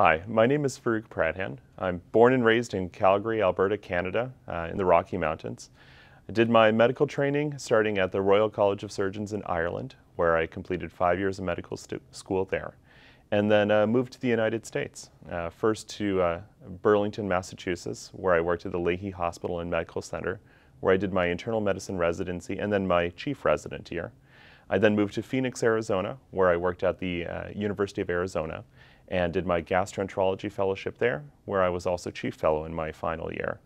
Hi, my name is Faruq Pradhan. I'm born and raised in Calgary, Alberta, Canada, uh, in the Rocky Mountains. I did my medical training starting at the Royal College of Surgeons in Ireland, where I completed five years of medical school there, and then uh, moved to the United States. Uh, first to uh, Burlington, Massachusetts, where I worked at the Lahey Hospital and Medical Center, where I did my internal medicine residency and then my chief resident year. I then moved to Phoenix, Arizona, where I worked at the uh, University of Arizona and did my gastroenterology fellowship there, where I was also chief fellow in my final year.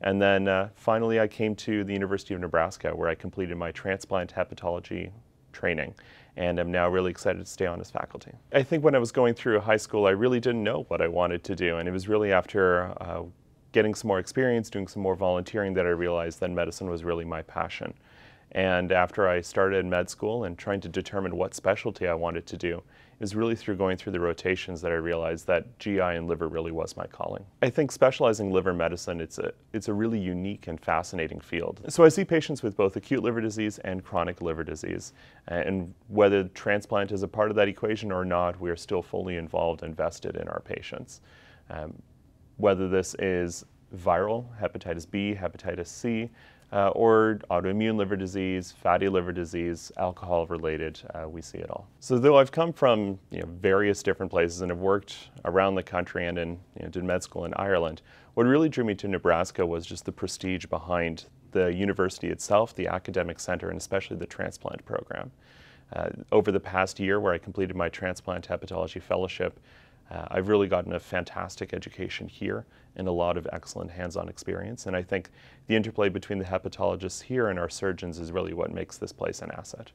And then uh, finally, I came to the University of Nebraska, where I completed my transplant hepatology training and I'm now really excited to stay on as faculty. I think when I was going through high school, I really didn't know what I wanted to do, and it was really after uh, getting some more experience, doing some more volunteering, that I realized that medicine was really my passion. And after I started med school and trying to determine what specialty I wanted to do, it was really through going through the rotations that I realized that GI and liver really was my calling. I think specializing liver medicine, it's a, it's a really unique and fascinating field. So I see patients with both acute liver disease and chronic liver disease. And whether transplant is a part of that equation or not, we are still fully involved and vested in our patients. Um, whether this is viral, hepatitis B, hepatitis C, uh, or autoimmune liver disease, fatty liver disease, alcohol related, uh, we see it all. So though I've come from you know, various different places and have worked around the country and in, you know, did med school in Ireland, what really drew me to Nebraska was just the prestige behind the university itself, the academic center, and especially the transplant program. Uh, over the past year where I completed my transplant hepatology fellowship, uh, I've really gotten a fantastic education here and a lot of excellent hands-on experience. And I think the interplay between the hepatologists here and our surgeons is really what makes this place an asset.